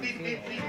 beep, beep,